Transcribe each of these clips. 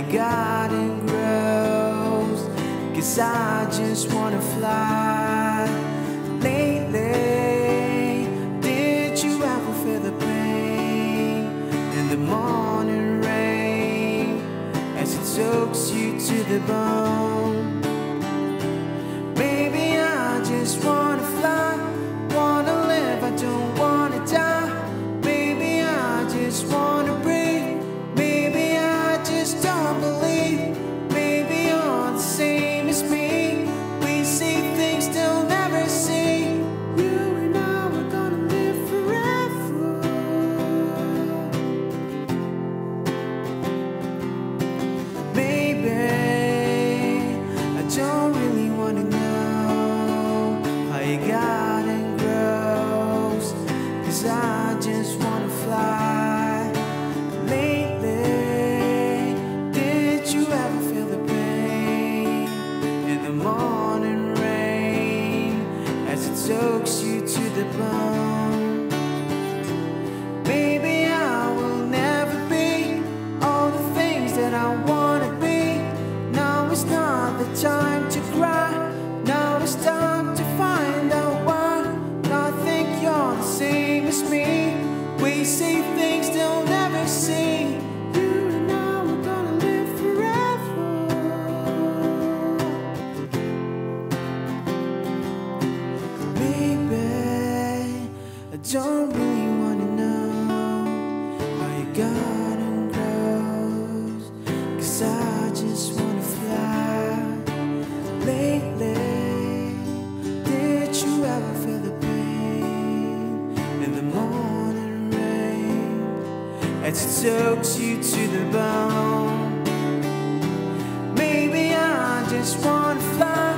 the garden grows. Cause I just wanna fly lately. Did you ever feel the pain in the morning rain as it soaks you to the bone? I just wanna fly. Lately, did you ever feel the pain in the morning rain as it soaks you to the bone? It soaks you to the bone? Maybe I just wanna fly,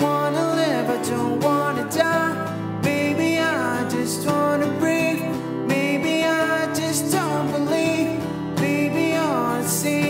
wanna live, I don't wanna die. Maybe I just wanna breathe. Maybe I just don't believe. Maybe you're the same